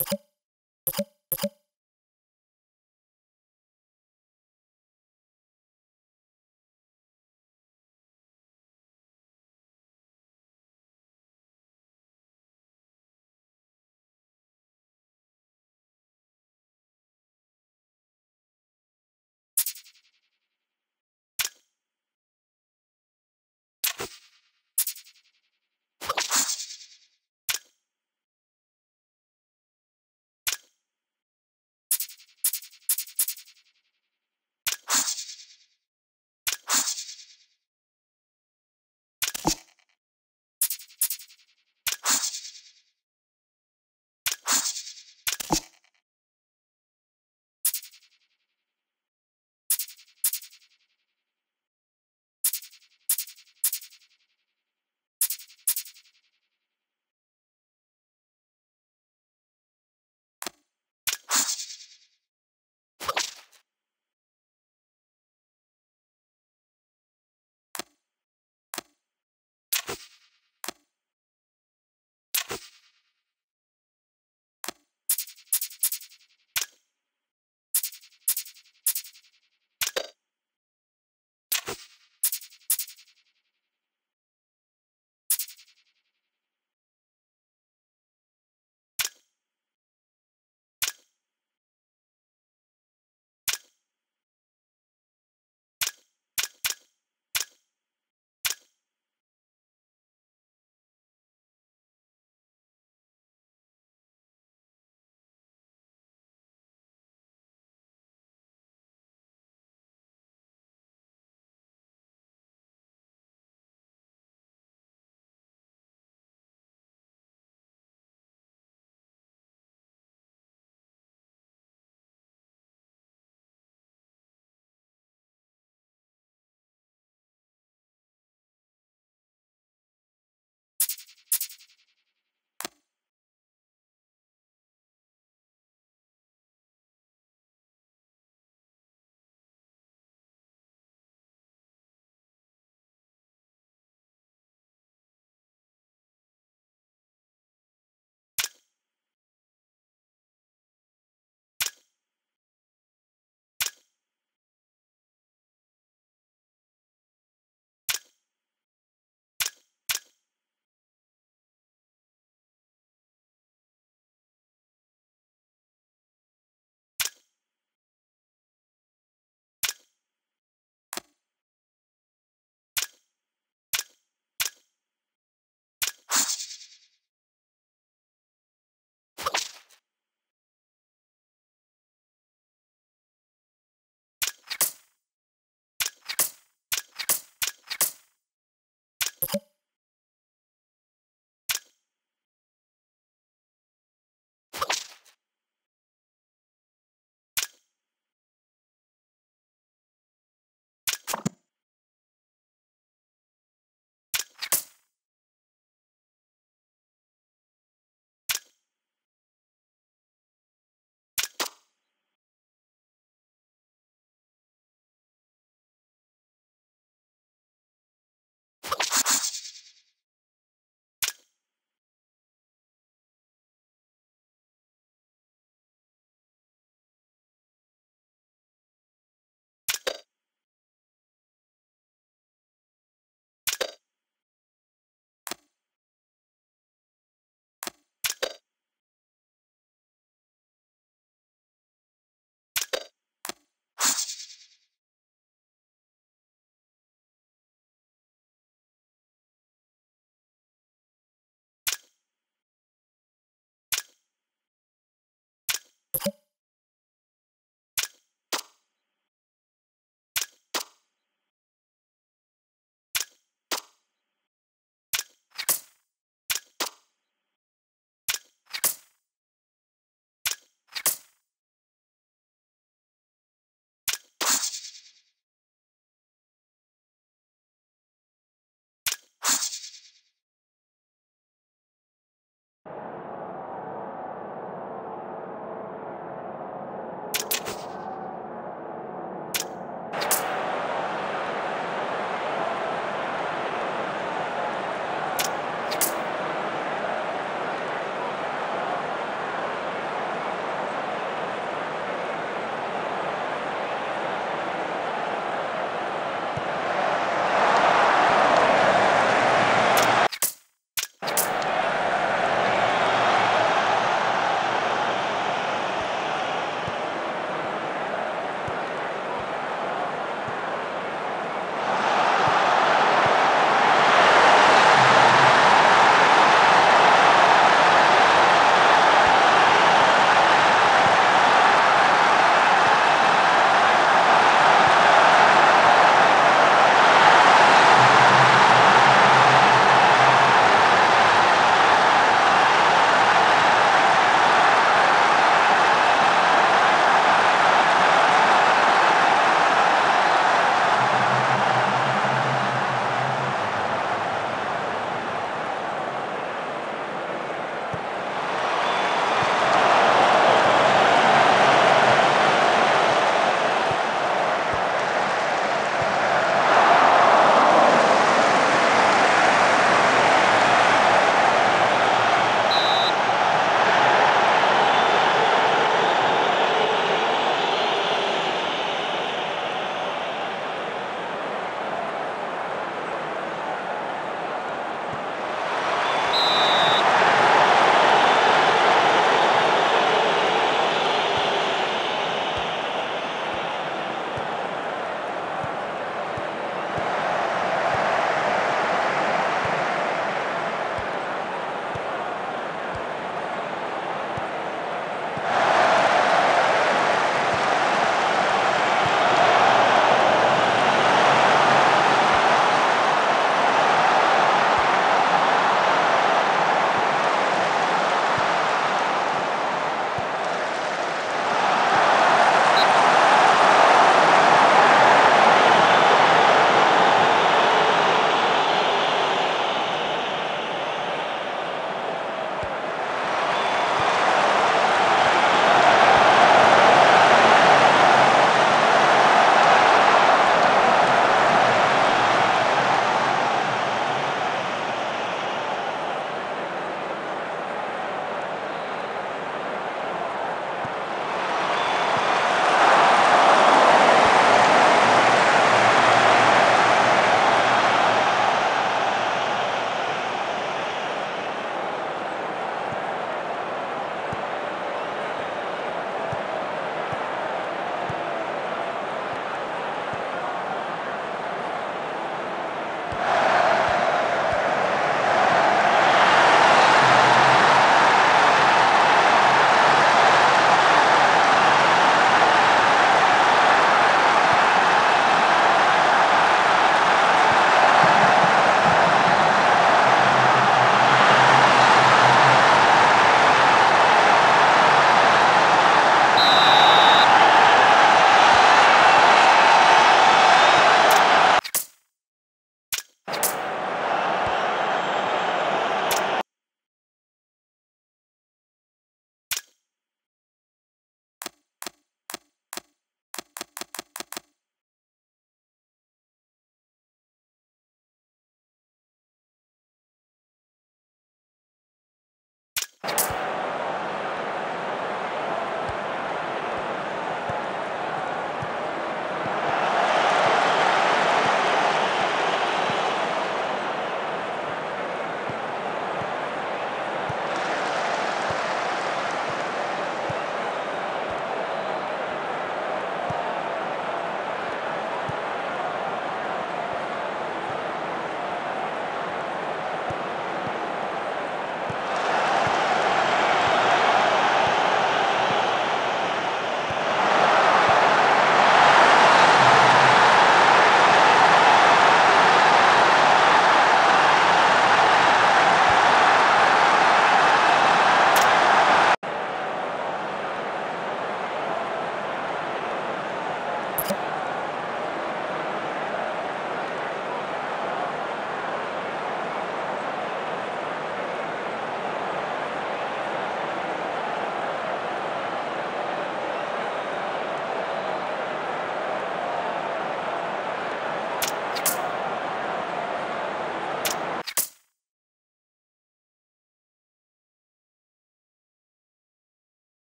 you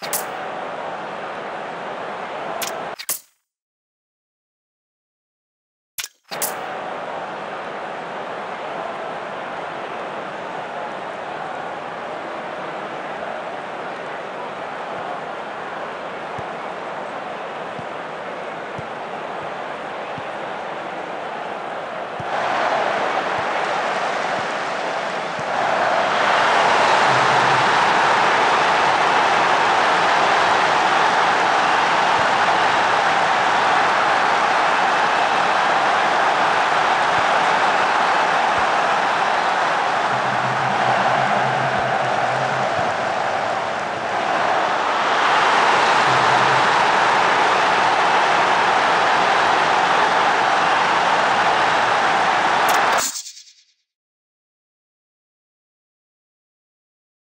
you